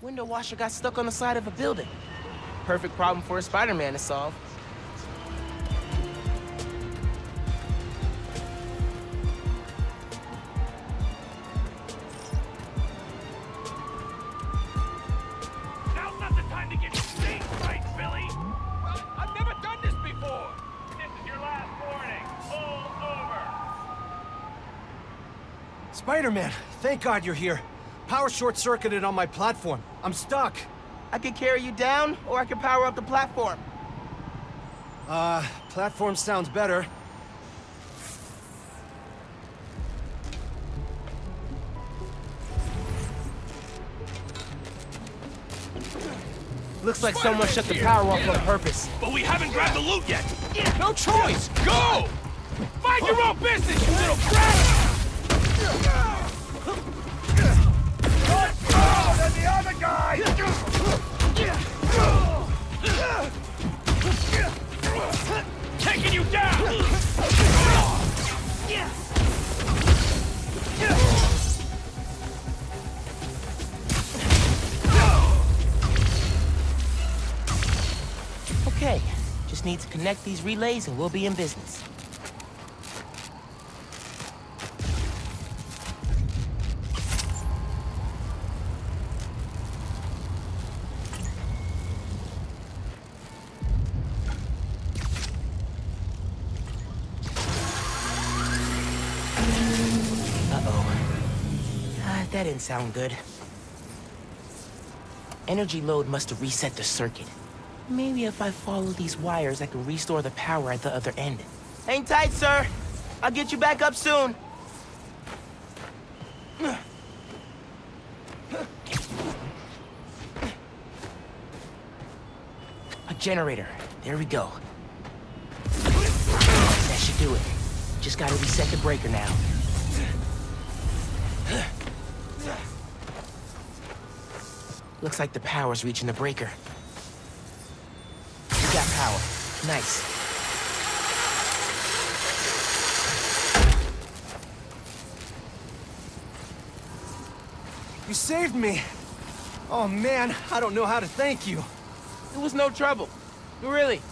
Window washer got stuck on the side of a building. Perfect problem for a Spider-Man to solve. Now's not the time to get stage fright, Billy! I've never done this before! This is your last warning. Pull over! Spider-Man, thank God you're here. Power short-circuited on my platform. I'm stuck. I could carry you down, or I could power up the platform. Uh, platform sounds better. Looks like someone shut the power off on purpose. But we haven't grabbed the loot yet! No choice! Go! Mind your own business, you little brat! Just need to connect these relays and we'll be in business. Ah, that didn't sound good. Energy load must have reset the circuit. Maybe if I follow these wires, I can restore the power at the other end. Hang tight, sir. I'll get you back up soon. A generator. There we go. That should do it. Just gotta reset the breaker now. Looks like the power's reaching the breaker. We got power. Nice. You saved me. Oh man, I don't know how to thank you. It was no trouble. Really.